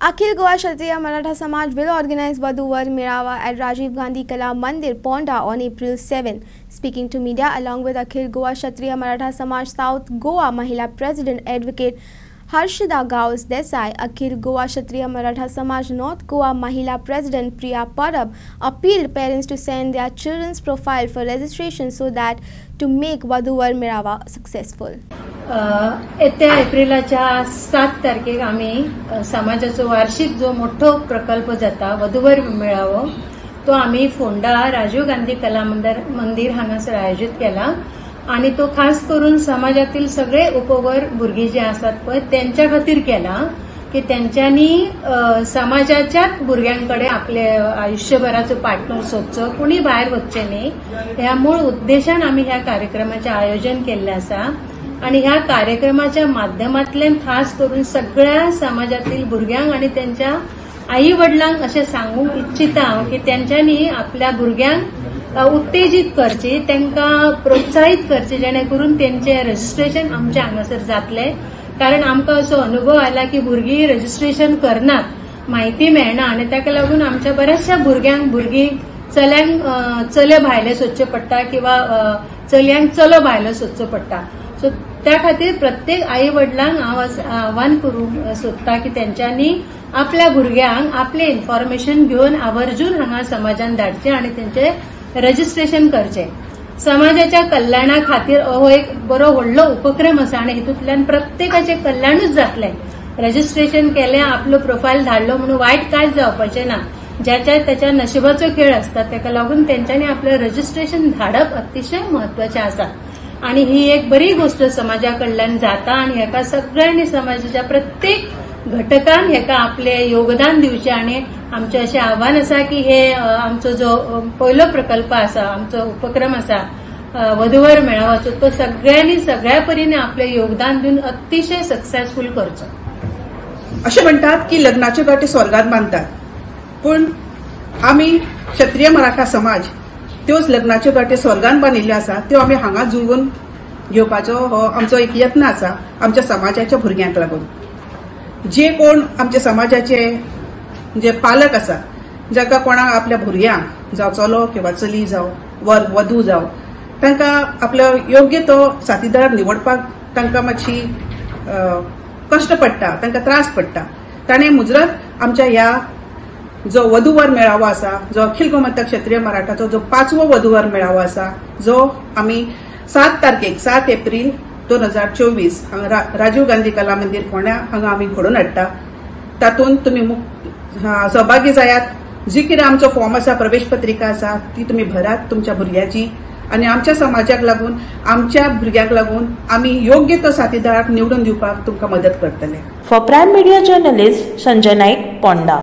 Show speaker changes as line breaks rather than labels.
Akhil Goa Kshatriya Maratha Samaj will organize Vaduvar Mirava at Rajiv Gandhi Kala Mandir, Ponda on April 7. Speaking to media along with Akhil Goa Kshatriya Maratha Samaj South Goa Mahila President Advocate Harshida Gaus Desai, Akhil Goa Kshatriya Maratha Samaj North Goa Mahila President Priya Parab appealed parents to send their children's profile for registration so that to make Vaduvar Mirava successful.
येत्या एप्रिलाच्या सात तारखेक आम्ही समाजाचो वार्षिक जो मोठो प्रकल्प जाता वधूवर मेळावो तो आम्ही फोंडा राजीव गांधी कला मंदिर मंदिर हांगासर आयोजित केला. आणि तो खास करून समाजातील सगळे उपवर भुरगीं जे आसात पळय त्यांच्या खातीर केला की त्यांच्यानी समाजाच्याच भुरग्यांकडे आपले आयुष्यभराचो पार्टनर सोदचो कोणी भायर वचचे न्ही. ह्या मूळ उद्देशान आम्ही ह्या कार्यक्रमाचे आयोजन केल्लें आसा. आणि ह्या कार्यक्रमाच्या माध्यमांतल्यान खास करून सगळ्या समाजातील भुरग्यांक आणि त्यांच्या आई वडिलांक अशें सांगूंक इच्छिता हांव की तेंच्यांनी आपल्या भुरग्यांक उत्तेजीत करची तांकां प्रोत्साहीत करचे जेणे करून तेंचें रजिस्ट्रेशन आमच्या हांगासर जातले. कारण आमकां असो अनुभव आला की भुरगीं रजिस्ट्रेशन करनात म्हायती मेळना आनी ताका लागून आमच्या बऱ्याचशा भुरग्यांक भुरगीं चल्यांक चले भायले सोदचे पडटा किंवा चलयांक चलो भायलो सोदचो पडटा. सो त्या खातीर प्रत्येक आई वडिलांक हांव आव्हान करूंक सोदता की तेंच्यांनी आपल्या भुरग्यांक आपले इन्फॉर्मेशन घेवन आवर्जून हांगा समाजान धाडचे आणि तेंचें रजिस्ट्रेशन करचे. समाजाच्या कल्याणा खातीर हो एक बरो व्हडलो उपक्रम आसा आणि हितूंतल्यान प्रत्येकाचे कल्याणूच जातले. रजिस्ट्रेशन केलें आपलो प्रोफायल धाडलो म्हणून वायट कांयच जावपाचें ना. ज्याच्या त्याच्या नशिबाचो खेळ असतात ताका लागून तेंच्यांनी आपलं रजिस्ट्रेशन धाडप अतिशय म्हत्वाचें आसा. आणि ही एक बरी गोष्ट समाजा कडल्यान जाता आणि हेका सगळ्यांनी समाजाच्या प्रत्येक घटकान हेका आपले योगदान दिवचे आणि आमचे अशें आव्हान आसा की हे आमचो जो पहिलो पयलो प्रकल्प आसा आमचो उपक्रम आसा वधूवर मेळावाचो तो सगळ्यांनी सगळ्या परीने आपले योगदान दिवन अतिशय सक्सेसफुल करचो.
असे म्हणतात की लग्नाचे गाठी स्वर्गात बांधतात. पण आम्ही क्षत्रिय मराठा समाज त्योच लग्नाच्यो गाठी स्वर्गान बांदिल्ल्यो आसा त्यो आमी हांगा जुळवून घेवपाचो हो आमचो एक यत्न आसा आमच्या समाजाच्या भुरग्यांक लागून. जे कोण आमच्या समाजाचे जे पालक आसा जाका कोणाक आपल्या भुरग्यांक जावं चलो किंवा चली जावं वर वधू जावं तांकां आपलो योग्य तो साथीदार निवडपाक तांकां मातशी कश्ट पडटा तांकां त्रास पडटा. ताणें मुजरत आमच्या ह्या जो वधूवर मेळावो आसा जो अखिल गोमंतक क्षेत्रीय मराठाचो जो पाचवो वधूवर मेळावो आसा जो आमी सात तारखेक सात एप्रील दोन हजार चोवीस हांगा राजीव गांधी कला मंदिर फोंड्या हांगा आमी घडोवन हाडटा. तातूंत तुमी सहभागी जायात. जी कितें आमचो फॉर्म आसा प्रवेश पत्रिका आसा ती तुमी भरात तुमच्या भुरग्याची. आनी आमच्या समाजाक लागून आमच्या भुरग्याक लागून आमी योग्य तो साथीदार निवडून दिवपाक तुमकां मदत करतले.
For Prime Media journalist Sanjay Naik Ponda